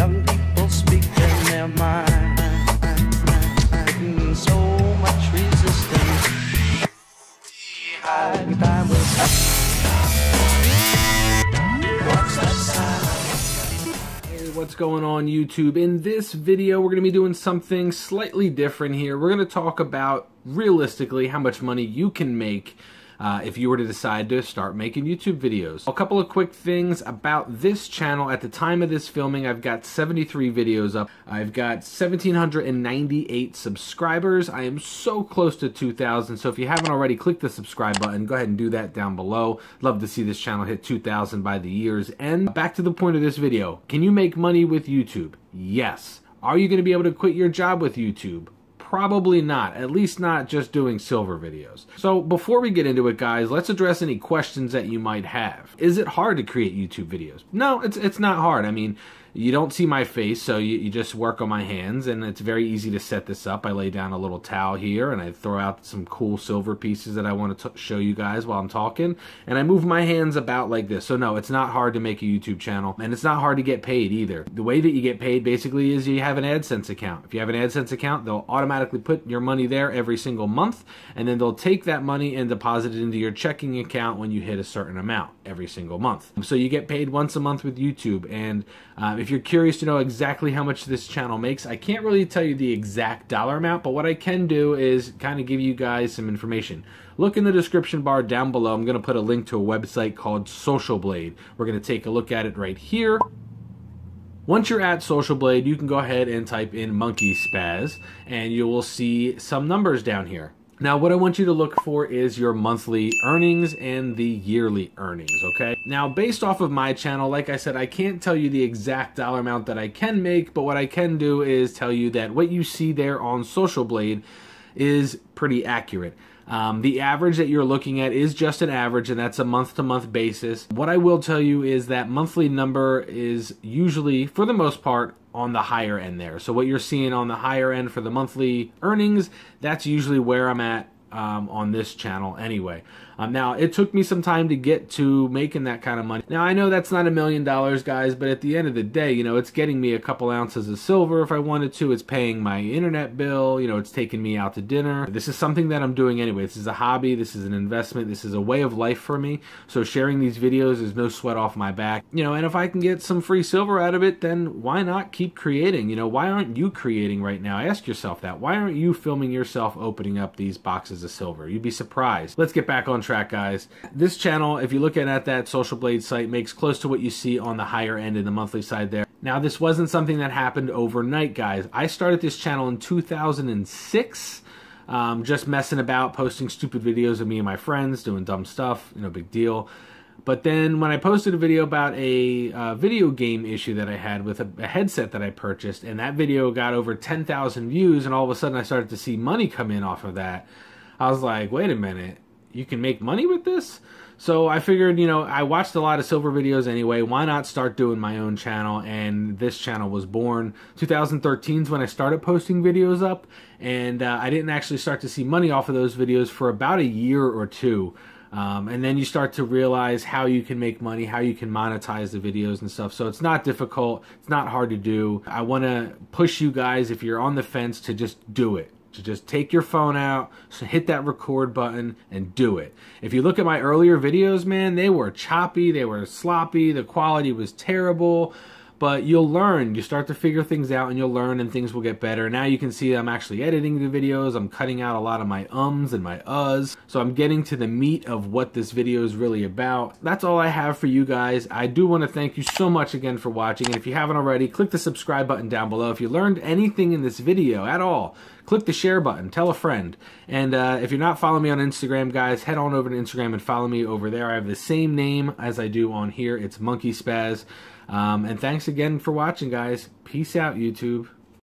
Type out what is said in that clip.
Young people speaking their mind. So much resistance. Time what's going on YouTube? In this video, we're going to be doing something slightly different here. We're going to talk about realistically how much money you can make uh, if you were to decide to start making YouTube videos. A couple of quick things about this channel. At the time of this filming, I've got 73 videos up. I've got 1,798 subscribers. I am so close to 2,000, so if you haven't already, click the subscribe button. Go ahead and do that down below. Love to see this channel hit 2,000 by the year's end. Back to the point of this video. Can you make money with YouTube? Yes. Are you going to be able to quit your job with YouTube? Probably not, at least not just doing silver videos. So before we get into it guys, let's address any questions that you might have. Is it hard to create YouTube videos? No, it's it's not hard. I mean, you don't see my face, so you, you, just work on my hands, and it's very easy to set this up. I lay down a little towel here, and I throw out some cool silver pieces that I want to show you guys while I'm talking, and I move my hands about like this. So no, it's not hard to make a YouTube channel, and it's not hard to get paid either. The way that you get paid basically is you have an AdSense account. If you have an AdSense account, they'll automatically put your money there every single month, and then they'll take that money and deposit it into your checking account when you hit a certain amount every single month. So you get paid once a month with YouTube, and um, if you're curious to know exactly how much this channel makes, I can't really tell you the exact dollar amount, but what I can do is kind of give you guys some information. Look in the description bar down below. I'm going to put a link to a website called Social Blade. We're going to take a look at it right here. Once you're at Social Blade, you can go ahead and type in MunkeySpaz, and you will see some numbers down here. Now, what I want you to look for is your monthly earnings and the yearly earnings, okay? Now, based off of my channel, like I said, I can't tell you the exact dollar amount that I can make, but what I can do is tell you that what you see there on Social Blade is pretty accurate. Um, the average that you're looking at is just an average, and that's a month to month basis. What I will tell you is that monthly number is usually, for the most part, on the higher end there. So, what you're seeing on the higher end for the monthly earnings, that's usually where I'm at um, on this channel anyway. Um, now, it took me some time to get to making that kind of money. Now, I know that's not a million dollars, guys, but at the end of the day, you know, it's getting me a couple ounces of silver if I wanted to. It's paying my internet bill. You know, it's taking me out to dinner. This is something that I'm doing anyway. This is a hobby. This is an investment. This is a way of life for me. So sharing these videos is no sweat off my back. You know, and if I can get some free silver out of it, then why not keep creating? You know, why aren't you creating right now? Ask yourself that. Why aren't you filming yourself opening up these boxes of silver? You'd be surprised. Let's get back on track track, guys. This channel, if you look at that Social Blade site, makes close to what you see on the higher end in the monthly side there. Now, this wasn't something that happened overnight, guys. I started this channel in 2006. Um, just messing about, posting stupid videos of me and my friends doing dumb stuff, no big deal. But then when I posted a video about a uh, video game issue that I had with a, a, headset that I purchased, and that video got over 10,000 views, and all of a sudden I started to see money come in off of that, I was like, wait a minute, you can make money with this? So I figured, you know, I watched a lot of silver videos anyway. Why not start doing my own channel? And this channel was born. 2013 is when I started posting videos up, and uh, I didn't actually start to see money off of those videos for about a year or two. Um, and then you start to realize how you can make money, how you can monetize the videos and stuff. So it's not difficult, it's not hard to do. I want to push you guys, if you're on the fence, to just do it to just take your phone out, so hit that record button, and do it. If you look at my earlier videos, man, they were choppy, they were sloppy, the quality was terrible but you'll learn. You start to figure things out and you'll learn and things will get better. Now you can see I'm actually editing the videos. I'm cutting out a lot of my ums and my uhs. So I'm getting to the meat of what this video is really about. That's all I have for you guys. I do want to thank you so much again for watching. And if you haven't already, click the subscribe button down below. If you learned anything in this video at all, click the share button, tell a friend. And uh, if you're not following me on Instagram, guys, head on over to Instagram and follow me over there. I have the same name as I do on here. It's MunkeySpaz. Um, and thanks again for watching, guys. Peace out, YouTube.